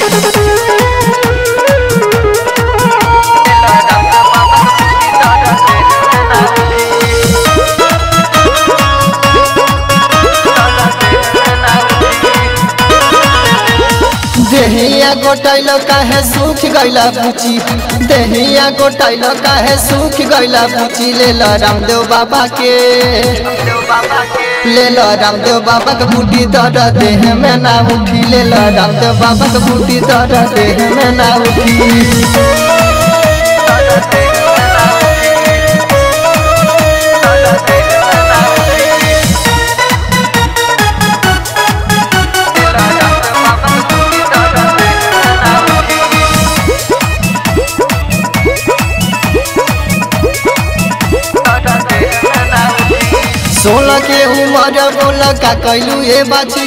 Thank you. देहिया गोटाइलो काहे सूख गइला पूछी देहिया गोटाइलो काहे सूख गैला पूछी ले लो रामदेव बाबा के ले लो रामदेव बाबा के बूटी दर देह में ना उठी। ले लो रामदेव बाबा के बूटी दर देह में ना उठी। सोलह के उम्र बोल का कैलू ए बाची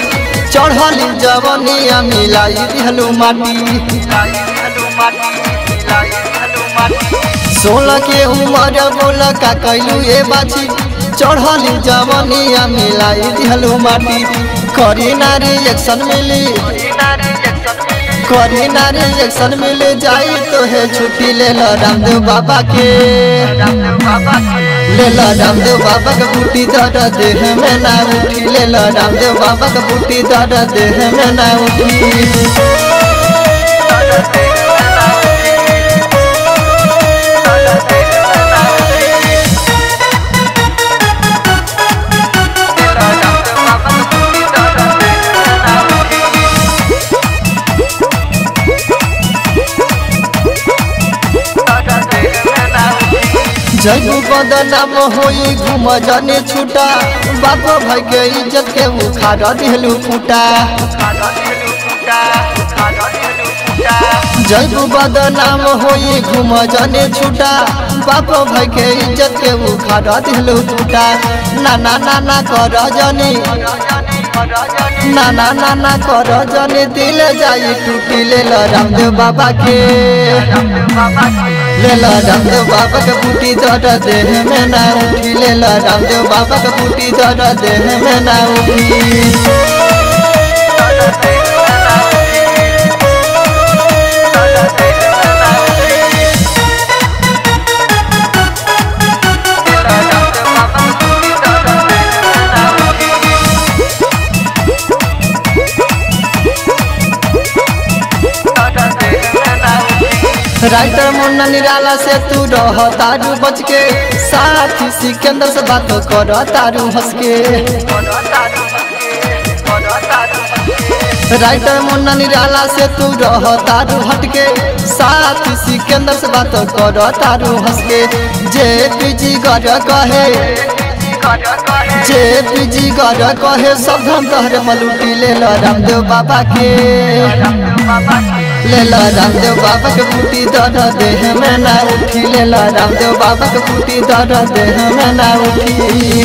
चढ़ली जवनिया मिलाई दिहलू माटी। सोलह के उम्र बोल का कैलू ए बाची चढ़ली जवनिया मिलाई दिहलू माटी। करी नारी एक्शन मिली। करी नारी एक्शन मिल जाई तो है छुट्टी ले लो रामदेव बाबा के। ले लो रामदेव बाबा का बूटी दर देह में ना उठी। लेला रामदेव बाबा का बूटी दर देह में ना उठी। जयू बदनाम होई घूम जाने छूटा। बाप भाई के इज़्ज़त के उखाड़ दिहलू फूटा। जयू बदनाम होई घूम जाने छूटा। बाप भाई के इज़्ज़त के उखाड़ दिहलू फूटा। नाना नाना कर जनी। नाना नाना कर जने दिल जाई टूटी ले रामदेव बाबा के ले ल रामदेव बाबा के बूटी दर देह में ना उठी ले ल रामदेव बाबा के बूटी दर देह में ना उठी। राइटर मुन्ना निराला से तू रह, तारू बच के साथी सिकंदर से बात कर, तारू हंस के राइटर मुन्ना निराला से तू रह, तारू हट के साथी सिकंदर से बात कर, तारू हंस के जे पीजी कर कहे, जे पीजी कर कहे, सब धन तहरे मलूटी ले लो रामदेव बाबा के ले ला रामदेव बाबा के बूटी दर दे में ना उठी। लेला रामदेव बाबा के बूटी दर देह में ना उठी।